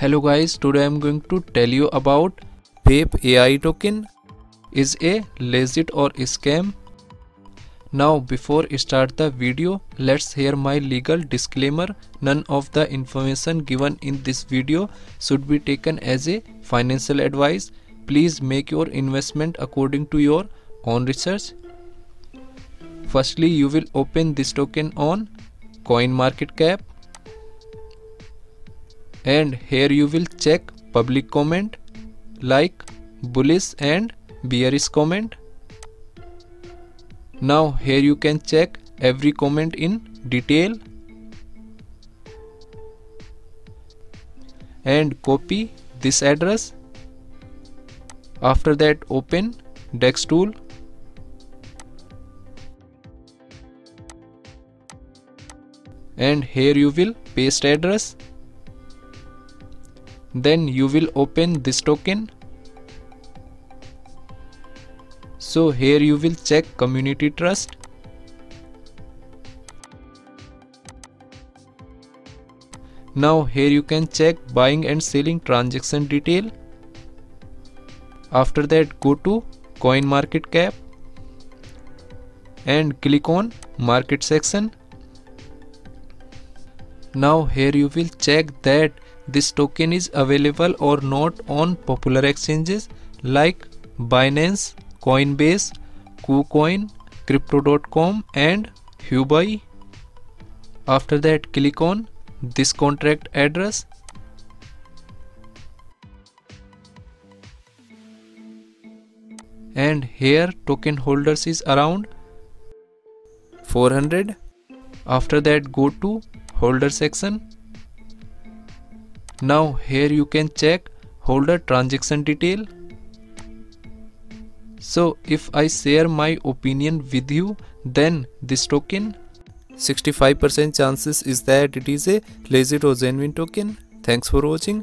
Hello guys, today I am going to tell you about Pepe AI token. Is a legit or scam? Now before start the video, let's hear my legal disclaimer. None of the information given in this video should be taken as a financial advice. Please make your investment according to your own research. Firstly, you will open this token on CoinMarketCap and here you will check public comment like bullish and bearish comment. Now here you can check every comment in detail. And copy this address. After that open DEXTool. And here you will paste address then you will open this token. So here you will check community trust. Now here you can check buying and selling transaction detail. After that go to coin market cap and click on market section now here you will check that this token is available or not on popular exchanges like Binance, Coinbase, KuCoin, Crypto.com and Huobi. After that click on this contract address and here token holders is around 400 after that go to holder section now here you can check holder transaction detail so if I share my opinion with you then this token 65% chances is that it is a legit or genuine token. Thanks for watching.